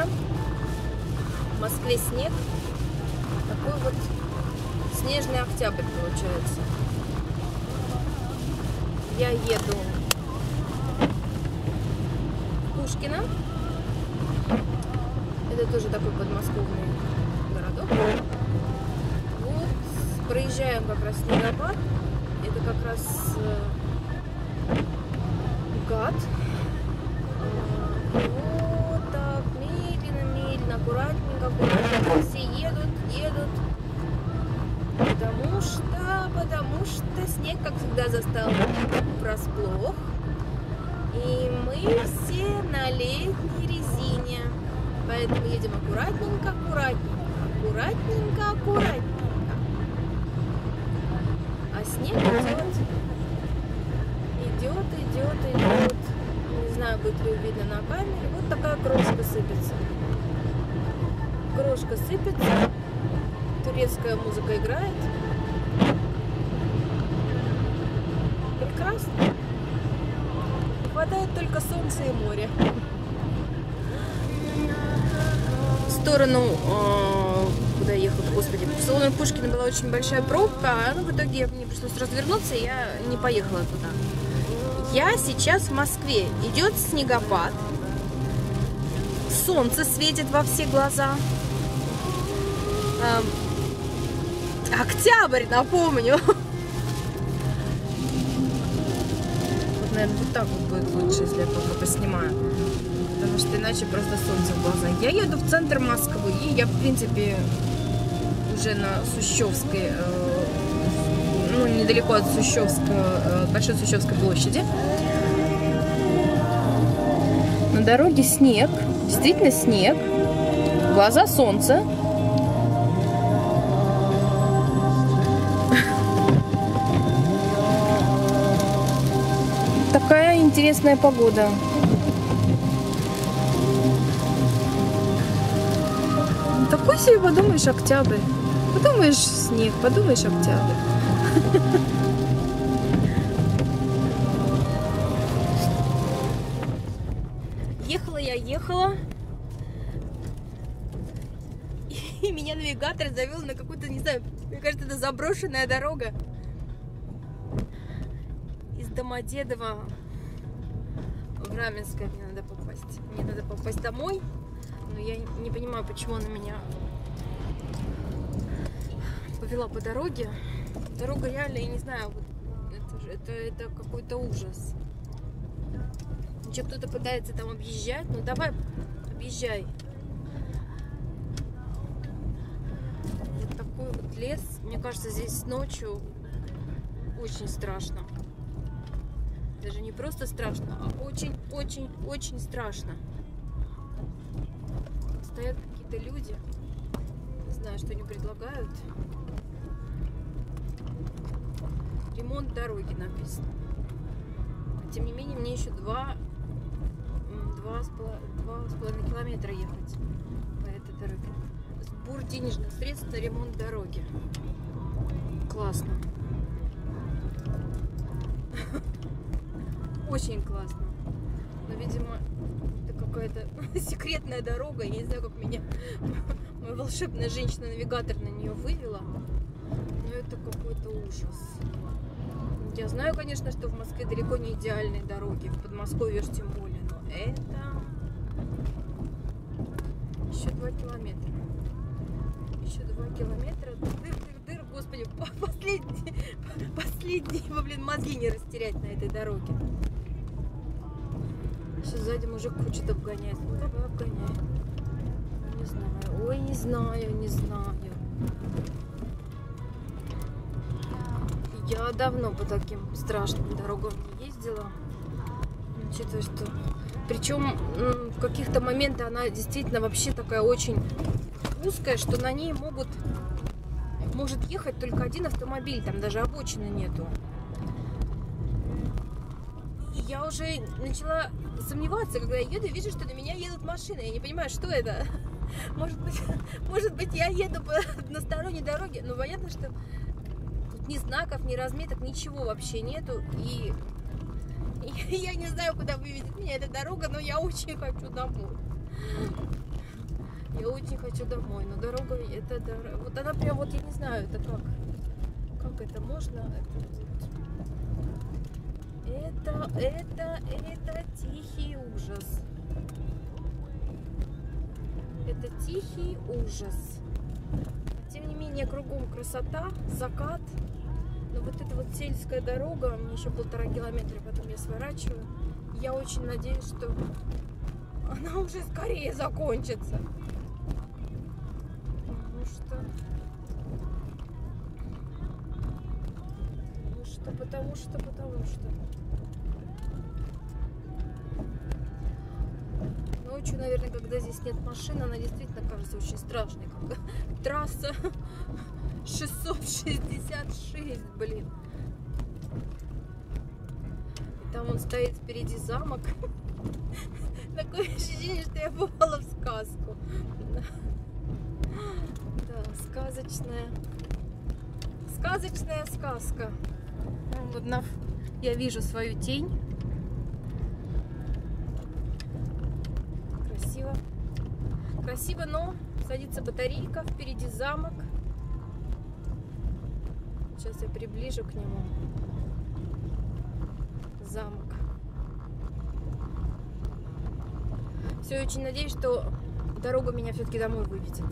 утром. В Москве снег. Такой вот снежный октябрь получается. Я еду в Пушкино. Это тоже такой подмосковный городок. Вот, проезжаем как раз снегопад. Это как раз э, гад. Э, Вот Все едут, едут. Потому что, потому что снег, как всегда, застал врасплох. И мы все на летней резине. Поэтому едем аккуратненько, аккуратненько, аккуратненько, аккуратненько. А снег идет. Идет, идет, идет. Не знаю, будет ли видно на камере. Вот такая крошка сыпется. Крошка сыпется. Турецкая музыка играет. Прекрасно. Хватает только солнца и моря. В сторону, э, куда ехала, господи, в салоне Пушкина была очень большая пробка, а ну, в итоге мне пришлось развернуться, и я не поехала туда. Я сейчас в Москве. Идет снегопад. Солнце светит во все глаза. Эм, Октябрь, напомню. Вот, наверное, вот так вот будет лучше, если я только поснимаю. Потому что иначе просто солнце в глаза. Я еду в центр Москвы, и я, в принципе, уже на Сущевской, э, ну, недалеко от Сущевского, э, Большой Сущевской площади. На дороге снег, действительно снег, глаза солнце. Интересная погода. Такой себе подумаешь октябрь. Подумаешь снег, подумаешь октябрь. Ехала я, ехала. И меня навигатор завел на какую-то, не знаю, мне кажется, это заброшенная дорога. Из Домодедово в Раменское мне надо попасть. Мне надо попасть домой. Но я не понимаю, почему она меня повела по дороге. Дорога реально, я не знаю, вот это, это, это какой-то ужас. Еще кто-то пытается там объезжать. Ну давай, объезжай. Вот такой вот лес. Мне кажется, здесь ночью очень страшно. Даже не просто страшно, а очень-очень-очень страшно. Стоят какие-то люди. Не знаю, что они предлагают. Ремонт дороги написано. Тем не менее, мне еще два, два, с два с половиной километра ехать по этой дороге. Сбор денежных средств на ремонт дороги. Классно. Очень классно. Но, видимо, это какая-то секретная дорога. Я не знаю, как меня моя волшебная женщина-навигатор на нее вывела. Но это какой-то ужас. Я знаю, конечно, что в Москве далеко не идеальные дороги, в Подмосковье уж тем более, но это еще два километра. Еще два километра. Дыр, дыр, дыр, господи, по- последний, последний, блин, мозги не растерять на этой дороге. Сейчас сзади мужик хочет обгонять. Ну давай обгоняй. Не знаю. Ой, не знаю, не знаю. Я давно по таким страшным дорогам не ездила. Учитывая, что... Причем в каких-то моментах она действительно вообще такая очень узкая, что на ней могут может ехать только один автомобиль, там даже обочины нету. Я уже начала сомневаться, когда я еду вижу, что на меня едут машины. Я не понимаю, что это. Может быть, может быть я еду по односторонней дороге, но понятно, что тут ни знаков, ни разметок, ничего вообще нету. И, я не знаю, куда выведет меня эта дорога, но я очень хочу домой. Я очень хочу домой, но дорога это дорога. Вот она прям вот я не знаю, это как. Как это можно? Это, это, это, это тихий ужас. Это тихий ужас. Тем не менее, кругом красота, закат. Но вот эта вот сельская дорога, мне еще полтора километра, потом я сворачиваю. Я очень надеюсь, что она уже скорее закончится. Потому что... что, потому что, потому что... Ночью, наверное, когда здесь нет машин, она действительно кажется очень страшной. Когда трасса 666, блин. И там он стоит впереди замок. Такое ощущение, что я попала в сказку. Да, сказочная. Сказочная сказка. На... Я вижу свою тень. Красиво. Красиво, но садится батарейка, впереди замок. Сейчас я приближу к нему. Замок. Все, очень надеюсь, что дорога меня все-таки домой выведет.